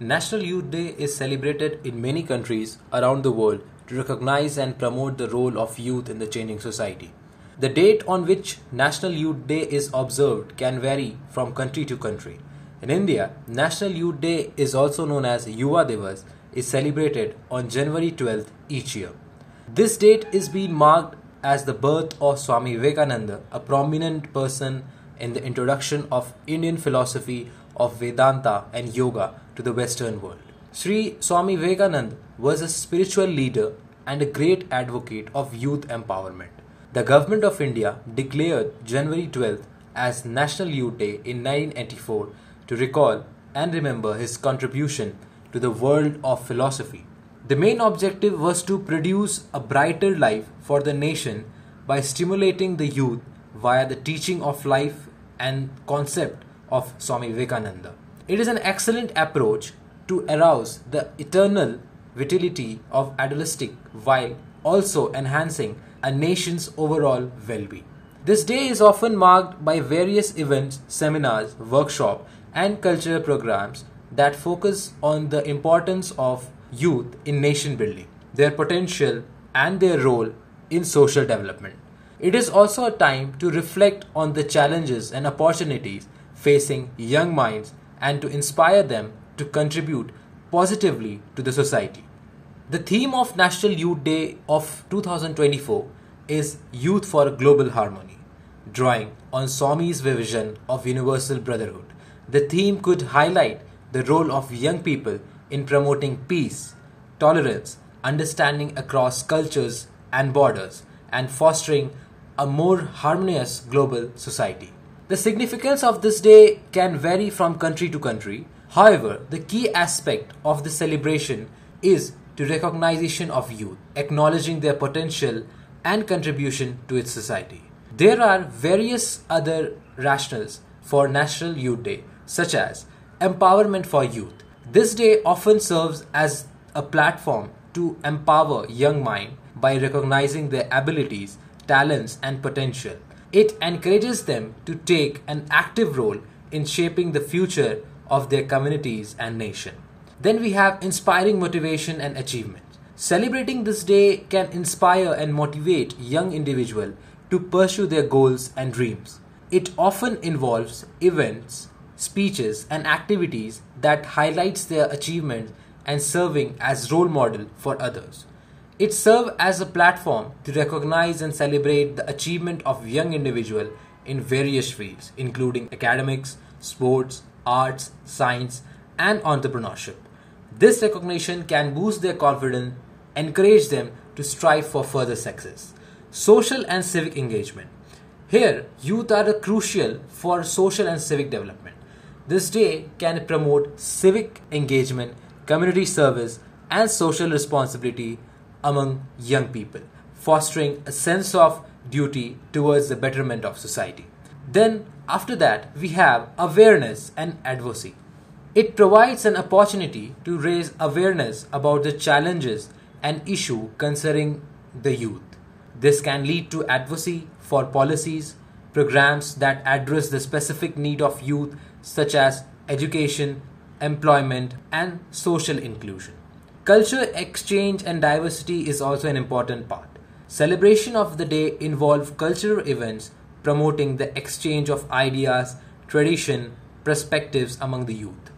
National Youth Day is celebrated in many countries around the world to recognize and promote the role of youth in the changing society. The date on which National Youth Day is observed can vary from country to country. In India, National Youth Day is also known as Yuva Divas is celebrated on January 12th each year. This date is being marked as the birth of Swami Vivekananda, a prominent person in the introduction of Indian philosophy of Vedanta and yoga to the Western world. Sri Swami Vivekananda was a spiritual leader and a great advocate of youth empowerment. The government of India declared January 12th as National Youth Day in 1984 to recall and remember his contribution to the world of philosophy. The main objective was to produce a brighter life for the nation by stimulating the youth via the teaching of life and concept of Swami Vivekananda. It is an excellent approach to arouse the eternal vitality of adolescence while also enhancing a nation's overall well-being. This day is often marked by various events, seminars, workshops, and cultural programs that focus on the importance of youth in nation building, their potential, and their role in social development. It is also a time to reflect on the challenges and opportunities facing young minds and to inspire them to contribute positively to the society. The theme of National Youth Day of 2024 is Youth for Global Harmony, drawing on Swami's vision of universal brotherhood. The theme could highlight the role of young people in promoting peace, tolerance, understanding across cultures and borders, and fostering a more harmonious global society. The significance of this day can vary from country to country. However, the key aspect of the celebration is to recognition of youth, acknowledging their potential and contribution to its society. There are various other rationales for National Youth Day, such as empowerment for youth. This day often serves as a platform to empower young mind by recognizing their abilities, talents, and potential. It encourages them to take an active role in shaping the future of their communities and nation. Then we have inspiring motivation and achievement. Celebrating this day can inspire and motivate young individuals to pursue their goals and dreams. It often involves events, speeches and activities that highlights their achievements and serving as role model for others. It serves as a platform to recognize and celebrate the achievement of young individuals in various fields, including academics, sports, arts, science, and entrepreneurship. This recognition can boost their confidence, encourage them to strive for further success. Social and civic engagement. Here, youth are crucial for social and civic development. This day can promote civic engagement, community service, and social responsibility among young people, fostering a sense of duty towards the betterment of society. Then, after that, we have awareness and advocacy. It provides an opportunity to raise awareness about the challenges and issue concerning the youth. This can lead to advocacy for policies, programs that address the specific need of youth such as education, employment, and social inclusion. Culture exchange and diversity is also an important part. Celebration of the day involve cultural events promoting the exchange of ideas, tradition, perspectives among the youth.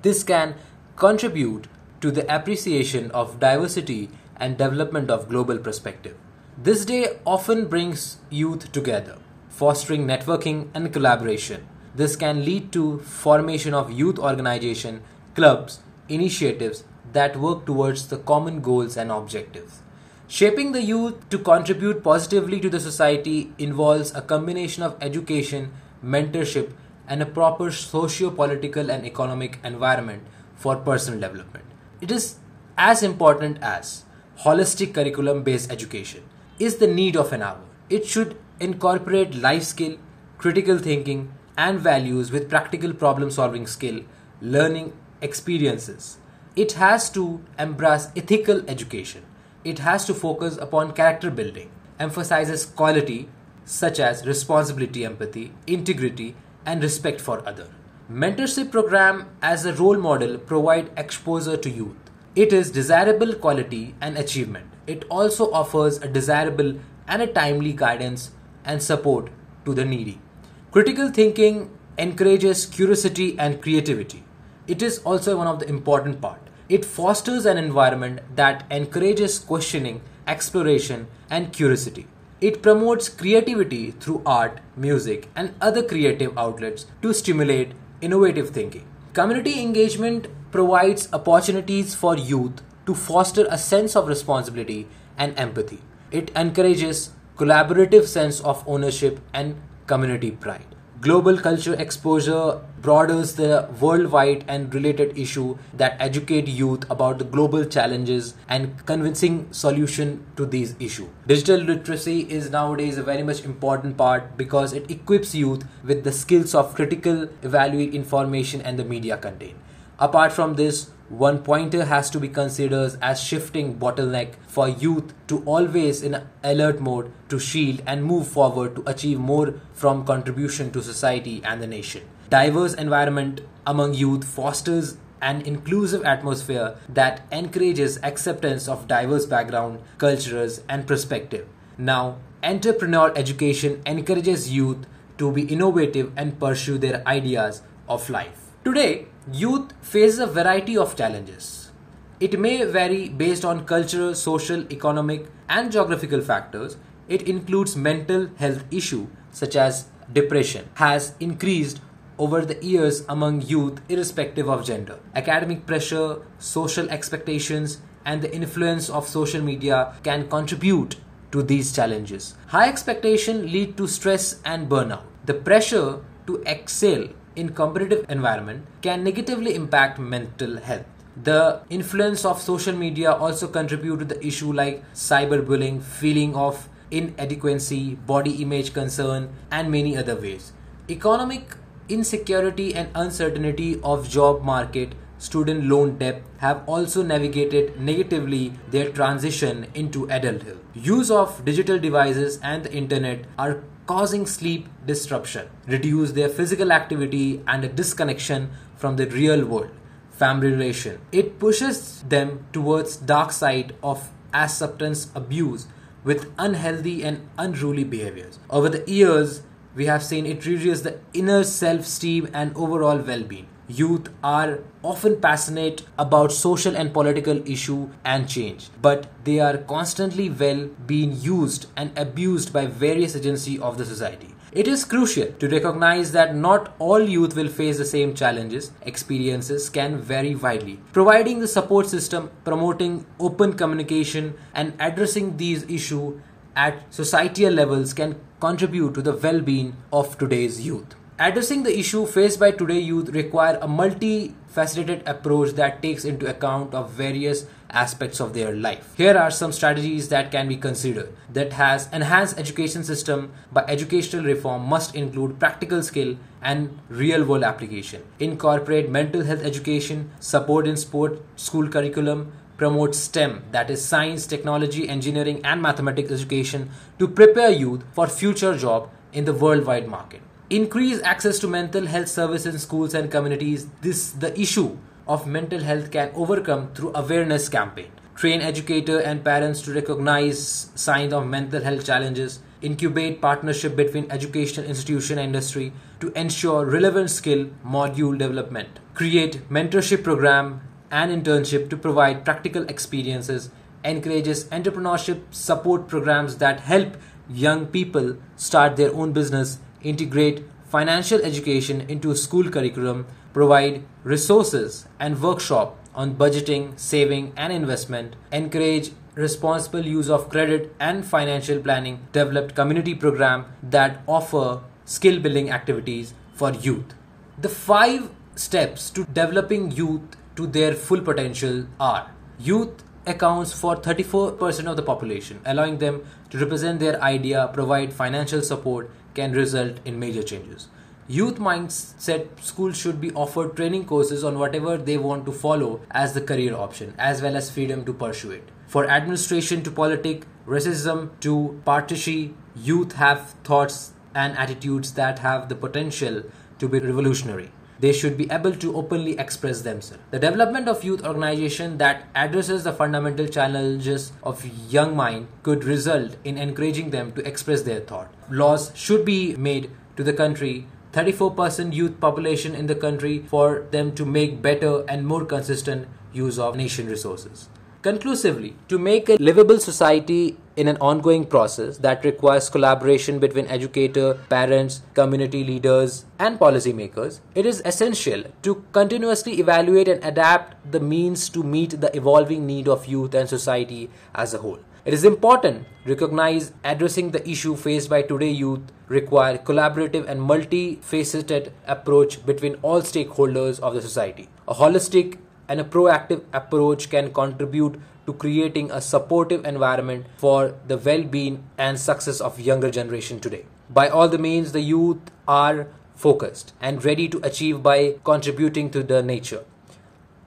This can contribute to the appreciation of diversity and development of global perspective. This day often brings youth together, fostering networking and collaboration. This can lead to formation of youth organization, clubs, initiatives that work towards the common goals and objectives. Shaping the youth to contribute positively to the society involves a combination of education, mentorship, and a proper socio political and economic environment for personal development. It is as important as holistic curriculum based education is the need of an hour. It should incorporate life skill, critical thinking, and values with practical problem solving skill, learning experiences. It has to embrace ethical education. It has to focus upon character building, emphasizes quality such as responsibility, empathy, integrity, and respect for other. Mentorship program as a role model provide exposure to youth. It is desirable quality and achievement. It also offers a desirable and a timely guidance and support to the needy. Critical thinking encourages curiosity and creativity. It is also one of the important part. It fosters an environment that encourages questioning, exploration and curiosity. It promotes creativity through art, music and other creative outlets to stimulate innovative thinking. Community engagement provides opportunities for youth to foster a sense of responsibility and empathy. It encourages collaborative sense of ownership and community pride. Global culture exposure broadens the worldwide and related issue that educate youth about the global challenges and convincing solution to these issues. Digital literacy is nowadays a very much important part because it equips youth with the skills of critical evaluate information and the media content. Apart from this, one pointer has to be considered as shifting bottleneck for youth to always in alert mode to shield and move forward to achieve more from contribution to society and the nation. Diverse environment among youth fosters an inclusive atmosphere that encourages acceptance of diverse background, cultures and perspective. Now, entrepreneurial education encourages youth to be innovative and pursue their ideas of life. Today, youth faces a variety of challenges. It may vary based on cultural, social, economic, and geographical factors. It includes mental health issues such as depression has increased over the years among youth irrespective of gender. Academic pressure, social expectations, and the influence of social media can contribute to these challenges. High expectation lead to stress and burnout. The pressure to excel in competitive environment can negatively impact mental health. The influence of social media also contribute to the issue like cyberbullying, feeling of inadequacy, body image concern, and many other ways. Economic insecurity and uncertainty of job market student loan debt have also navigated negatively their transition into adulthood. Use of digital devices and the internet are causing sleep disruption, reduce their physical activity and a disconnection from the real world, family relation. It pushes them towards dark side of as substance abuse with unhealthy and unruly behaviors. Over the years, we have seen it reduces the inner self-esteem and overall well-being youth are often passionate about social and political issue and change but they are constantly well being used and abused by various agencies of the society. It is crucial to recognize that not all youth will face the same challenges. Experiences can vary widely. Providing the support system promoting open communication and addressing these issues at societal levels can contribute to the well-being of today's youth Addressing the issue faced by today youth require a multifaceted approach that takes into account of various aspects of their life. Here are some strategies that can be considered that has enhanced education system by educational reform must include practical skill and real world application. Incorporate mental health education, support in sport school curriculum, promote STEM, that is science, technology, engineering, and mathematics education to prepare youth for future job in the worldwide market increase access to mental health services in schools and communities. This the issue of mental health can overcome through awareness campaign. Train educator and parents to recognize signs of mental health challenges. Incubate partnership between educational institution and industry to ensure relevant skill module development. Create mentorship program and internship to provide practical experiences. Encourages entrepreneurship support programs that help young people start their own business integrate financial education into school curriculum, provide resources and workshop on budgeting, saving and investment, encourage responsible use of credit and financial planning, developed community program that offer skill building activities for youth. The five steps to developing youth to their full potential are youth accounts for 34% of the population, allowing them to represent their idea, provide financial support, can result in major changes. Youth Mindset School should be offered training courses on whatever they want to follow as the career option, as well as freedom to pursue it. For administration to politics, racism to partisanship, youth have thoughts and attitudes that have the potential to be revolutionary. They should be able to openly express themselves. The development of youth organization that addresses the fundamental challenges of young mind could result in encouraging them to express their thought. Laws should be made to the country 34% youth population in the country for them to make better and more consistent use of nation resources. Conclusively, to make a livable society in an ongoing process that requires collaboration between educator, parents, community leaders, and policymakers, it is essential to continuously evaluate and adapt the means to meet the evolving need of youth and society as a whole. It is important to recognize addressing the issue faced by today youth require collaborative and multifaceted approach between all stakeholders of the society. A holistic and a proactive approach can contribute to creating a supportive environment for the well-being and success of younger generation today. By all the means the youth are focused and ready to achieve by contributing to the nature.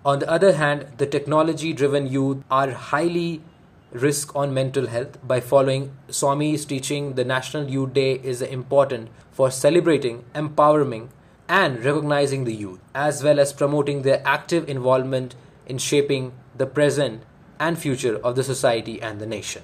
On the other hand the technology driven youth are highly risk on mental health. By following swami's teaching the national youth day is important for celebrating empowering and recognizing the youth, as well as promoting their active involvement in shaping the present and future of the society and the nation.